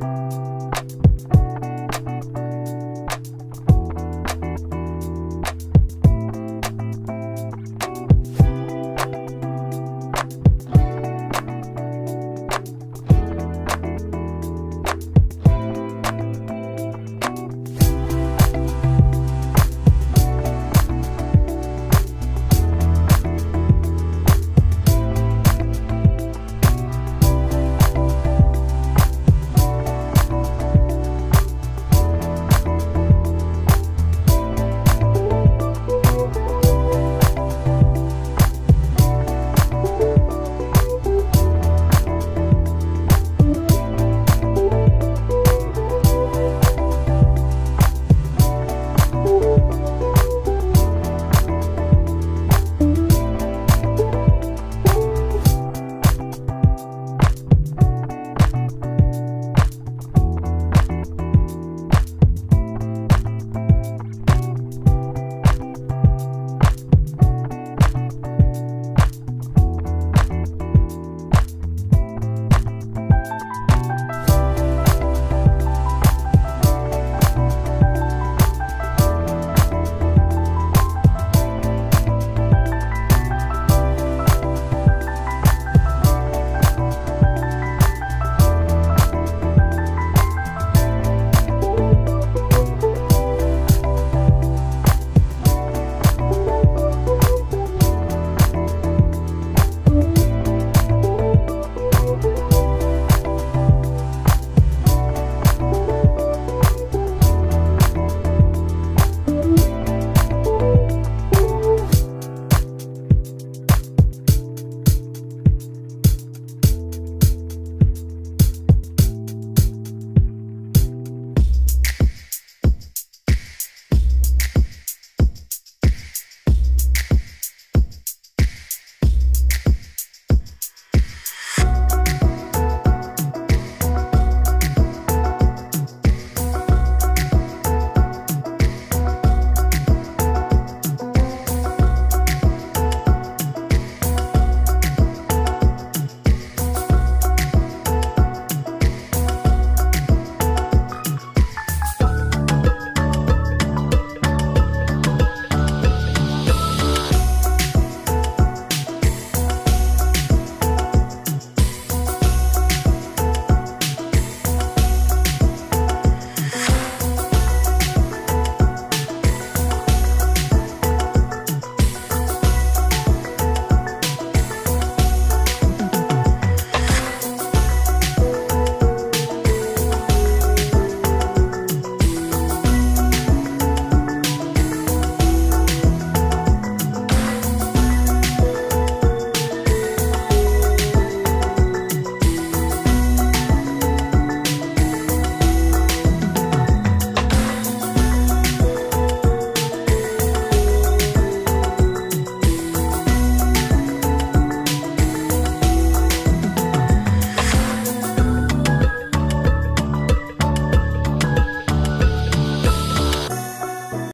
Tchau.